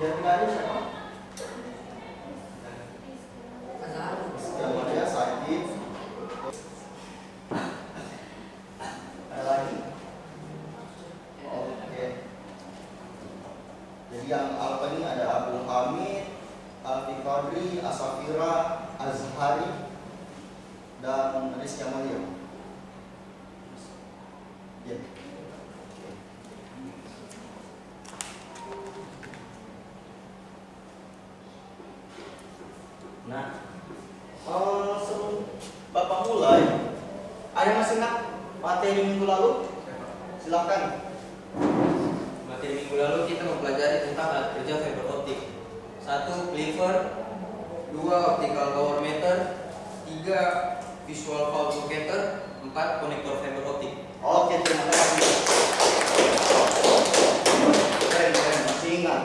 Yang tadi siapa? Nah, eh, sebelum Bapak mulai, ada yang masih ingat materi minggu lalu? Silakan. Materi minggu lalu kita mempelajari tentang alat kerja fiber optik. Satu, cleaver. Dua, optical power meter. Tiga, visual power locator. Empat, konektor fiber optik. Oke, terima kasih. Keren, keren, masih ingat.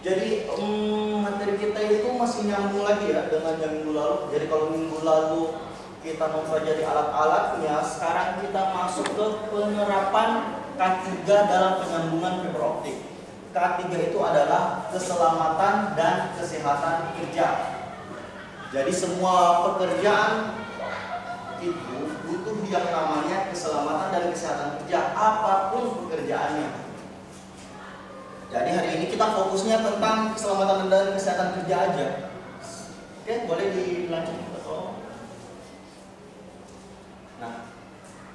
Jadi kita itu masih nyambung lagi ya dengan yang minggu lalu. Jadi kalau minggu lalu kita mempelajari alat-alatnya, sekarang kita masuk ke penerapan K3 dalam penyambungan fiber optik. K3 itu adalah keselamatan dan kesehatan kerja. Jadi semua pekerjaan itu butuh yang namanya keselamatan dan kesehatan kerja apa pun pekerjaannya. Jadi hari ini kita fokusnya tentang keselamatan dan kesehatan kerja aja. Oke, boleh dilanjut tolong. Nah,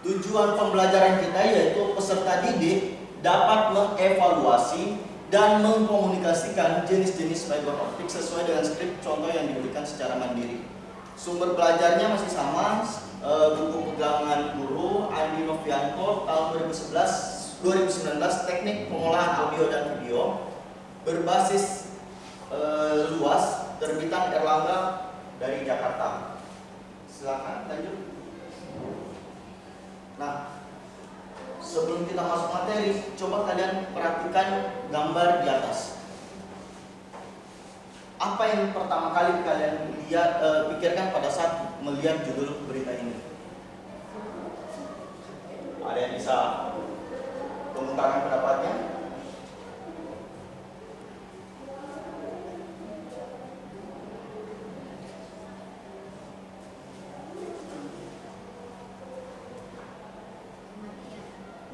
tujuan pembelajaran kita yaitu peserta didik dapat mengevaluasi dan mengkomunikasikan jenis-jenis fiber optik sesuai dengan skrip contoh yang diberikan secara mandiri. Sumber belajarnya masih sama, e, buku pegangan guru Andi Novianto tahun 2011 2019 teknik pengolahan audio dan video berbasis e, luas terbitan Erlangga dari Jakarta. Silakan lanjut. Nah, sebelum kita masuk materi, coba kalian perhatikan gambar di atas. Apa yang pertama kali kalian lihat e, pikirkan pada saat melihat judul berita ini? Ada yang bisa mengutarakan pendapatnya?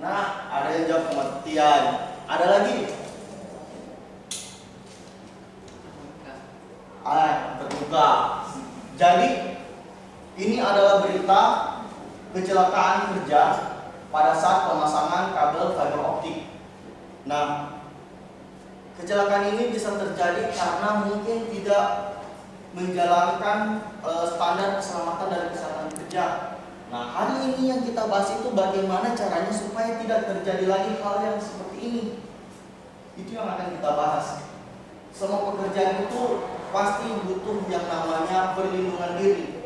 Nah, ada yang jawab kematian. Ada lagi? Ah, terbuka. Jadi, ini adalah berita kecelakaan kerja pada saat pemasangan kabel fiber optik. Nah, kecelakaan ini bisa terjadi karena mungkin tidak menjalankan e, standar keselamatan dan kesehatan kerja. Nah, hari ini yang kita bahas itu bagaimana caranya supaya tidak terjadi lagi hal yang seperti ini. Itu yang akan kita bahas. Semua pekerjaan itu pasti butuh yang namanya perlindungan diri.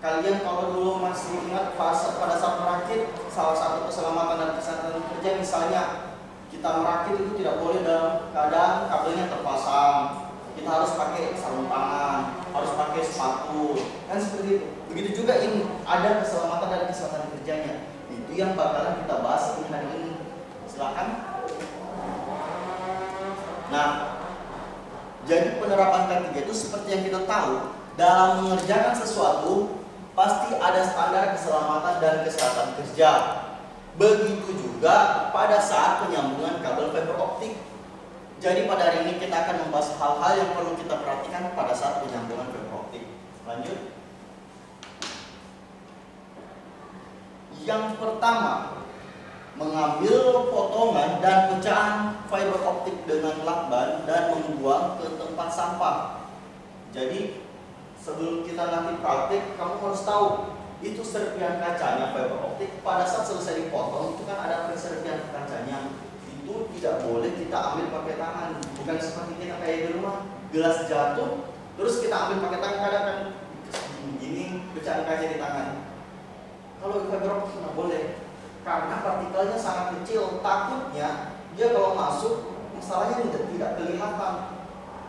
Kalian kalau dulu masih ingat pada saat merakit salah satu keselamatan dan kesehatan kerja misalnya kita merakit itu tidak boleh dalam keadaan kabelnya terpasang. Kita harus pakai sarung tangan, harus pakai sepatu, kan seperti itu. Begitu juga ini ada keselamatan dan kesehatan kerjanya. Itu yang bakalan kita bahas ini hari ini. Silakan. Nah, jadi penerapan K3 itu seperti yang kita tahu dalam mengerjakan sesuatu pasti ada standar keselamatan dan kesehatan kerja. Begitu juga pada saat penyambungan kabel fiber optik. Jadi pada hari ini kita akan membahas hal-hal yang perlu kita perhatikan pada saat penyambungan fiber optik. Lanjut. Yang pertama, mengambil potongan dan pecahan fiber optik dengan lakban dan membuang ke tempat sampah. Jadi sebelum kita nanti praktik, kamu harus tahu itu serpihan kacanya fiber optik pada saat selesai dipotong itu kan ada serpihan kacanya itu tidak boleh kita ambil pakai tangan. Bukan seperti kita kayak di rumah gelas jatuh terus kita ambil pakai tangan kadang kan? Begini pecahan kaca di tangan. Kalau fiber optik nggak boleh karena partikelnya sangat kecil. Takutnya dia kalau masuk masalahnya tidak, tidak kelihatan.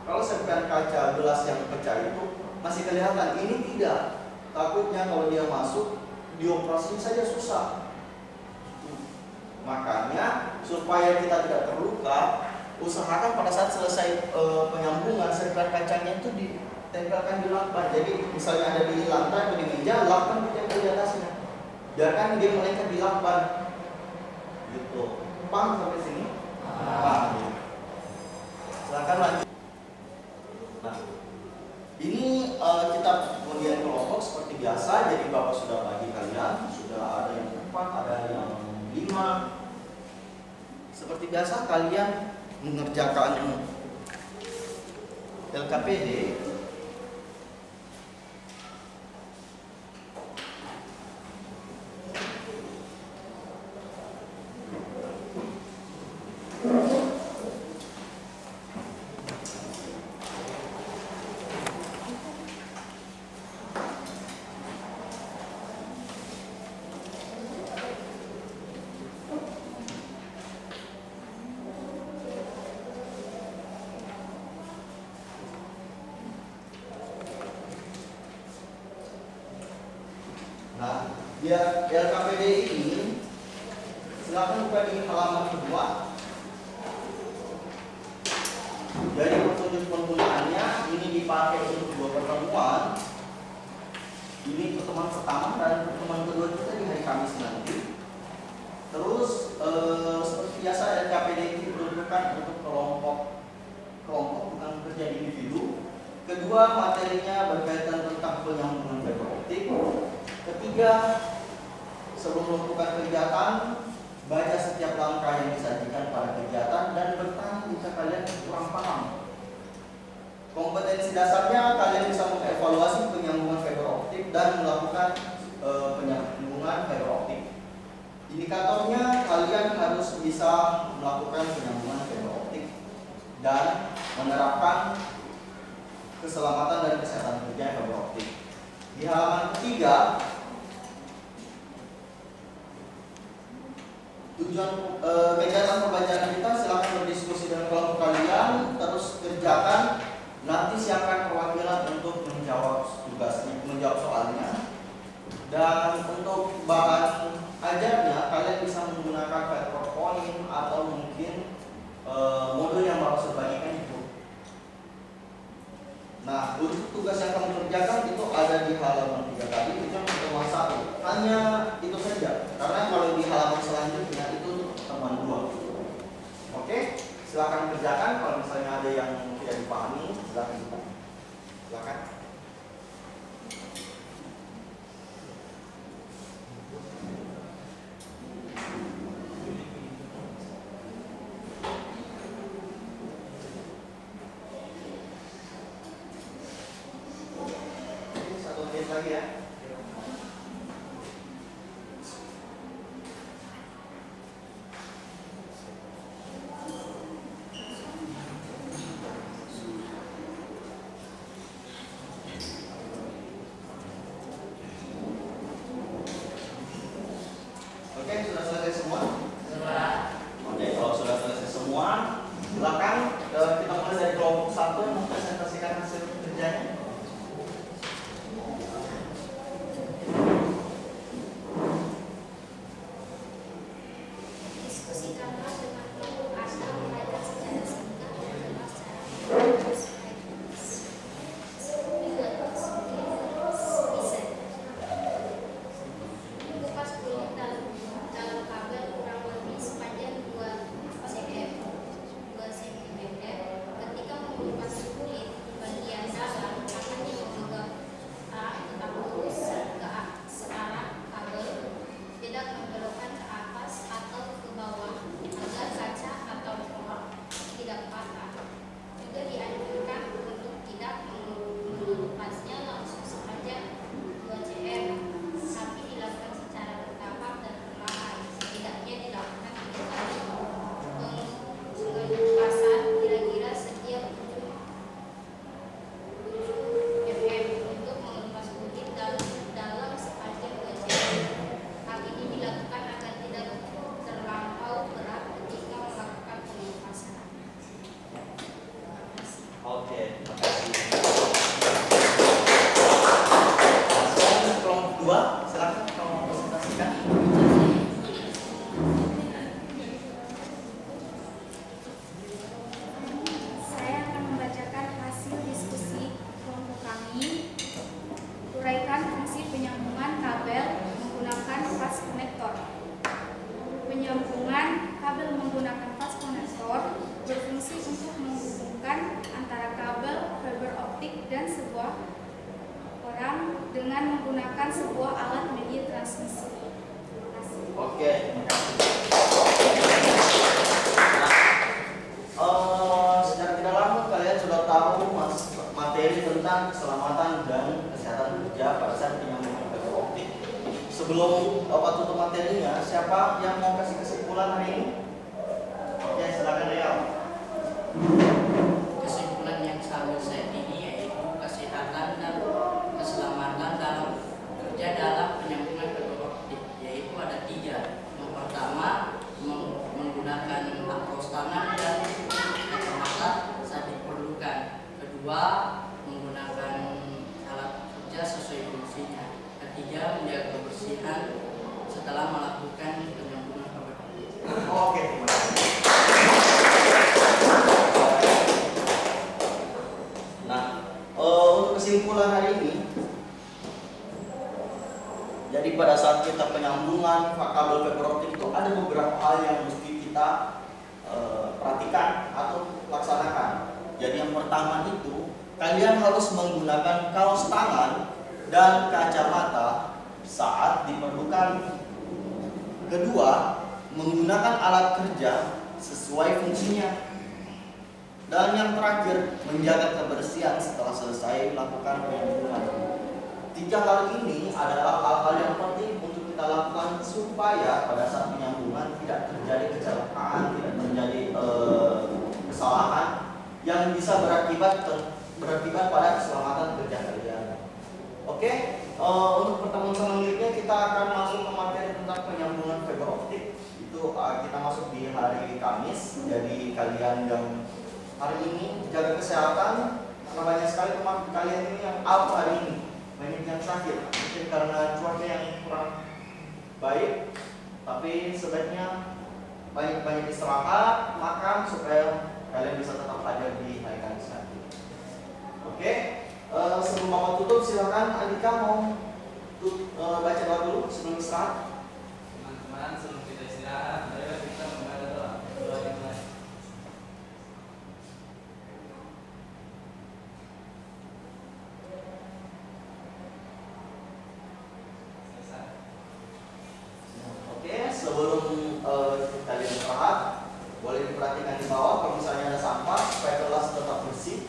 Kalau serpihan kaca gelas yang pecah itu masih kelihatan. Ini tidak takutnya kalau dia masuk dioperasi saja susah. Makanya supaya kita tidak terluka usahakan pada saat selesai e, penyambungan serpihan kacanya itu ditempelkan di lakban jadi misalnya ada di lantai atau di meja lakban ditempel di atasnya. Biarkan dia melengket di lakban gitu. Paham sampai sini? Paham. Ya. silakan lanjut. Nah Ini uh, kita kemudian kelompok seperti biasa, jadi Bapak sudah bagi kalian, sudah ada yang empat, ada yang lima. Seperti biasa kalian mengerjakan LKPD Biar LKPD ini silakan buka di halaman kedua. Jadi petunjuk penggunaannya ini dipakai untuk dua pertemuan. Ini pertemuan pertama dan pertemuan kedua kita di hari Kamis nanti. Terus eh, seperti biasa LKPD ini diperuntukkan untuk kelompok kelompok bukan kerja individu. Kedua materinya berkaitan tentang penyambungan fiber optik. Ketiga, sebelum melakukan kegiatan, baca setiap langkah yang disajikan pada kegiatan dan bertanya jika kalian kurang paham. Kompetensi dasarnya kalian bisa mengevaluasi penyambungan fiber optik dan melakukan e, penyambungan fiber optik. Indikatornya kalian harus bisa melakukan penyambungan fiber optik dan menerapkan keselamatan dan kesehatan kerja fiber optik. Di halaman ketiga tujuan e, kegiatan pembacaan kita silakan berdiskusi dengan kelompok kalian terus kerjakan nanti siapkan perwakilan untuk menjawab tugas menjawab soalnya dan untuk bahan ajarnya kalian bisa menggunakan PowerPoint atau mungkin e, modul yang baru saya bagikan itu Nah, untuk tugas kerjakan itu ada di halaman tiga tadi, itu yang pertemuan satu. Hanya itu saja, karena kalau di halaman selanjutnya itu untuk pertemuan dua. Oke, silakan kerjakan. Kalau misalnya ada yang tidak dipahami, silakan. Silakan. Ini satu sebuah alat media transmisi. Terima kasih. Oke. Nah, eh, secara tidak langsung kalian sudah tahu materi tentang keselamatan dan kesehatan kerja pada saat penyambungan fiber optik. Sebelum Bapak tutup materinya, siapa yang mau kasih kesimpulan hari ini? Oke, silakan Riau. Kesimpulan yang selalu saya ini yaitu kesehatan dan keselamatan dalam kerja dalam penyambungan fiber optik yaitu ada tiga. Yang pertama meng- menggunakan apros tangan dan kacamata saat diperlukan. Kedua menggunakan alat kerja sesuai fungsinya. Ketiga menjaga kebersihan setelah melakukan penyambungan fiber optik. Oke, terima kasih. Nah, eh, untuk kesimpulan hari ini, jadi pada saat kita penyambungan kabel fiber optik itu ada beberapa hal yang mesti kita eh, perhatikan atau laksanakan. Jadi yang pertama itu kalian harus menggunakan kaos tangan dan kacamata saat diperlukan. Kedua, menggunakan alat kerja sesuai fungsinya. Dan yang terakhir, menjaga kebersihan setelah selesai melakukan penyambungan. Tiga hal ini adalah hal-hal yang penting untuk kita lakukan supaya pada saat penyambungan tidak terjadi kecelakaan, tidak terjadi eh, kesalahan yang bisa berakibat berakibat pada keselamatan kerja kalian. Oke, eh, untuk pertemuan selanjutnya kita akan masuk ke materi tentang penyambungan fiber optik. Itu eh, kita masuk di hari Kamis. Jadi kalian yang hari ini jaga kesehatan karena banyak sekali teman kalian ini yang out hari ini. Banyak yang sakit. Mungkin karena cuaca yang kurang baik tapi sebaiknya banyak-banyak istirahat makan supaya kalian bisa tetap ada di hari Kamis nanti. Oke eh, sebelum bapak tutup silakan Andika mau tut- eh, baca dulu sebelum istirahat. Teman-teman, sebelum kita istirahat, ayo kita membaca doa. Doa yang lain. Selesai. Oke, sebelum eh, kalian istirahat, boleh diperhatikan di bawah kalau misalnya ada sampah supaya kelas tetap bersih.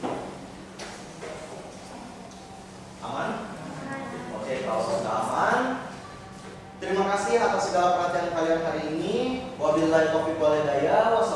Aman? Oke, kalau sudah aman, terima kasih atas